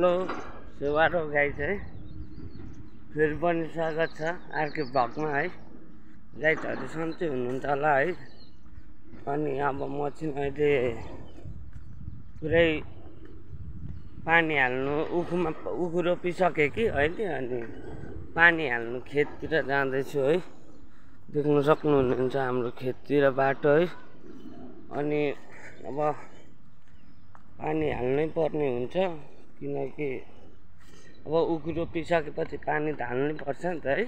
Hello सेवारो गाई चाहिँ फेरि पनि स्वागत छ अर्कै भ्लगमा है। गाइडहरू सन्चै हुनुहुन्छ होला है। अनि अब म चाहिँ अहिले पुरै पानी हाल्नु उखुमा उखु रोपिसकेँ कि अहिले अनि पानी हाल्नु खेततिर जाँदैछु है। देख्नु सक्नुहुनुहुन्छ हाम्रो खेततिर बाटो है। अनि अब पानी हाल्नै पर्ने हुन्छ। किनकि अब उखु रोपिसकेपछि पानी त हाल्नै पर्छ नि त है।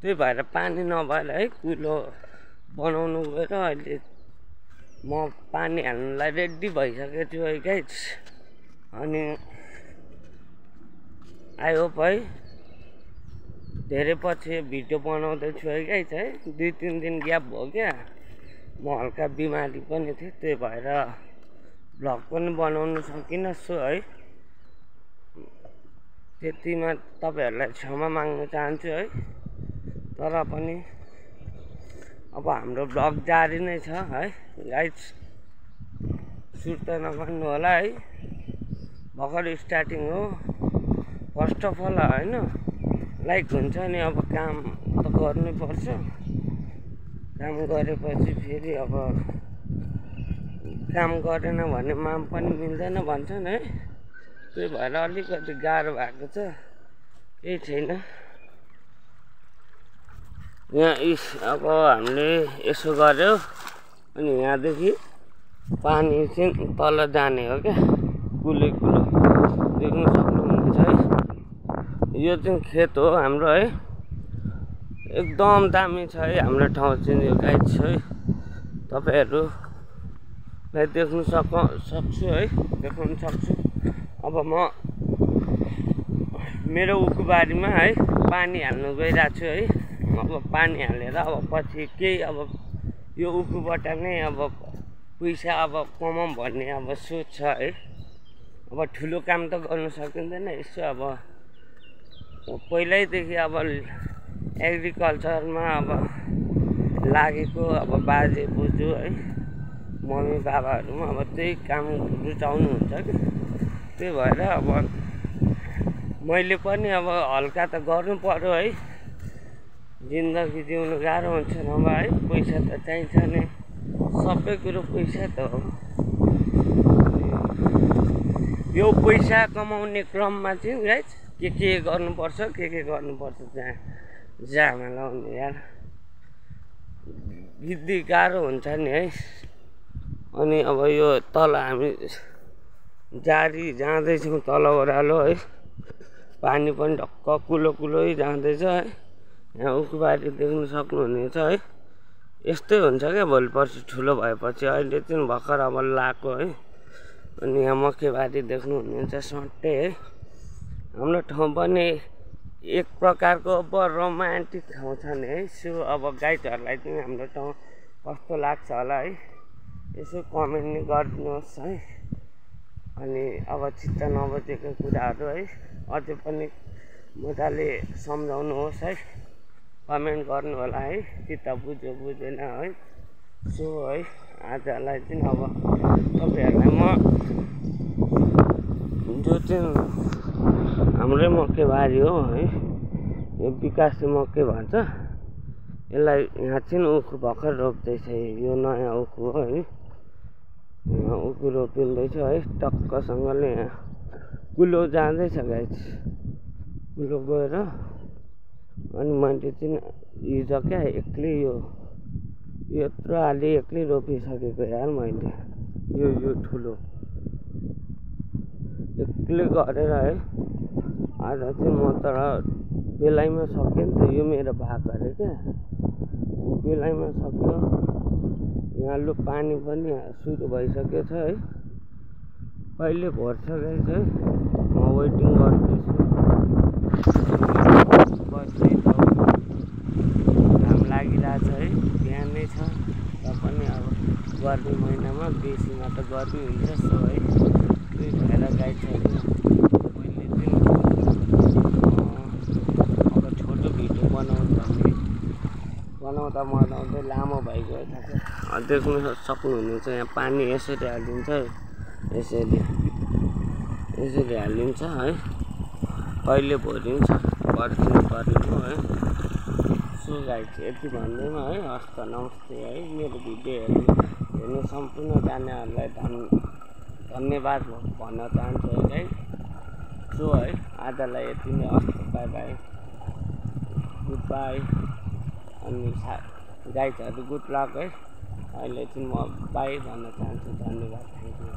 त्यही भएर पानी नभएर है कुलो बनाउनु गएर अहिले म पानी हाल्नुलाई रेडी भइसकेको छु है गाइज अनि आई होप है धेरै पछि भिडियो बनाउँदैछु है गाइज है। दुई तिन दिन ग्याप भयो क्या। म हल्का बिमारी पनि थिएँ त्यही भएर भ्लग पनि बनाउनु सकिनँ छु है। त्यतिमा तपाईँहरूलाई क्षमा माग्न चाहन्छु है। तर पनि अब हाम्रो ब्लग जारी नै छ है। गाइड सुर्ता नगर्नु होला है। भर्खर स्टार्टिङ हो। फर्स्ट अफ अल होइन लाइक हुन्छ नि अब काम त गर्नै पर्छ। काम गरेपछि फेरि अब काम गरेन भने माम पनि मिल्दैन भन्छन् है। त्यही भएर अलिकति गाह्रो भएको छ। केही छैन। यहाँ इस अब हामीले यसो गऱ्यो अनि यहाँदेखि पानी चाहिँ तल जाने हो क्या। कुले कुलो देख्नु सक्नुहुनेछ है। यो चाहिँ खेत हो हाम्रो है। एकदम दामी छ है हाम्रो ठाउँ चाहिँ यो गाई छ है। तपाईँहरूलाई देख्नु सक सक्छु है देखाउनु सक्छु। अब म मेरो उखुबारीमा है पानी हाल्नु गइरहेको छु है। अब पानी हालेर अब पछि केही अब यो उखुबाट नै अब पैसा अब कमाउँ भन्ने अब सोच छ है। अब ठुलो काम त गर्नु सकिँदैन यसो अब पहिल्यैदेखि अब एग्रिकल्चरमा अब लागेको अब बाजे बोजू है मम्मी बाबाहरू पनि अब त्यही काम रुचाउनुहुन्छ कि। त्यही भएर अब मैले पनि अब हल्का त गर्नु पऱ्यो है। जिन्दगी जिउनु गाह्रो हुन्छ नभए है पैसा त चाहिन्छ नै। सबै कुरो पैसा त हो। यो पैसा कमाउने क्रममा चाहिँ गाइज के के गर्नुपर्छ के के गर्नुपर्छ जहाँ जामा लाउने यार। गिद्दी गाह्रो हुन्छ नि है। अनि अब यो तल हामी जारी जाँदैछौँ तल ओह्रालो है। पानी पनि ढक्क कुलो कुलै जाँदैछ है। यहाँ उखुबारी देख्नु सक्नुहुनेछ है। यस्तै हुन्छ क्या भोलि पर्सि ठुलो भएपछि। अहिले चाहिँ भर्खर अब लाएको है। अनि यहाँ मकैबारी देख्नुहुनेछ सट्टै है। हाम्रो ठाउँ पनि एक प्रकारको अब रोमान्टिक ठाउँ छ नि है। सो अब गाइडहरूलाई चाहिँ हाम्रो ठाउँ कस्तो लाग्छ होला है। यसो कमेन्ट गरिदिनुहोस् है। अनि अब चित्त नबुझेको कुराहरू है अझै पनि मजाले सम्झाउनुहोस् है कमेन्ट गर्नु होला है चित्त बुझ्यो बुझेन है सो है आजलाई चाहिँ अब तपाईँहरूलाई म जो चाहिँ हाम्रै मकैबारी हो है यो विकासे मकै भन्छ यसलाई यहाँ चाहिँ उखु भर्खर रोप्दैछ यो नयाँ उखु हो है। उखु रोपिँदैछ है टक्कसँगले यहाँ कुलो जाँदैछ गाइज कुलो गएर अनि मैले चाहिँ हिजो क्या एक्लै यो यत्रो हाली एक्लै रोपिसकेको यार मैले यो यो ठुलो। एक्लै गरेर है आज चाहिँ म तर बेलाइमा सकेँ नि त यो मेरो भाग अरे क्या। बेलाइमा सक्यो। यहाँ लु पानी पनि सुरु भइसकेको छ है। कहिले भर्छ म वेटिङ गर्दैछु। घाम लागिरहेछ है। बिहानै छ। र पनि अब गर्मी महिनामा बेसीमा त गर्मी हुन्छ सो है। त्यही भएर गाई चाहिँ अब छोटो भिडियो भन्ने बनाउँदा बनाउँदै लामो भइगयो देख्नु सक्नुहुनेछ यहाँ पानी यसरी हालिदिन्छ यसरी यसरी हालिन्छ है। कहिले भरिन्छ पर्खिनु पर्ने हो। सो गाइड यति भन्दैमा है। हस्त नमस्ते है। मेरो भिडियो हेर्ने हेर्ने सम्पूर्णजनाहरूलाई धन् धन्यवाद भन्न चाहन्छु है। गाइड सो है। आजलाई यति नै हस्त बाई बाई गुड बाई अनि सा गाइडहरू गुड लक है। अहिले चाहिँ म बाई भन्न चाहन्छु। धन्यवाद। Thank you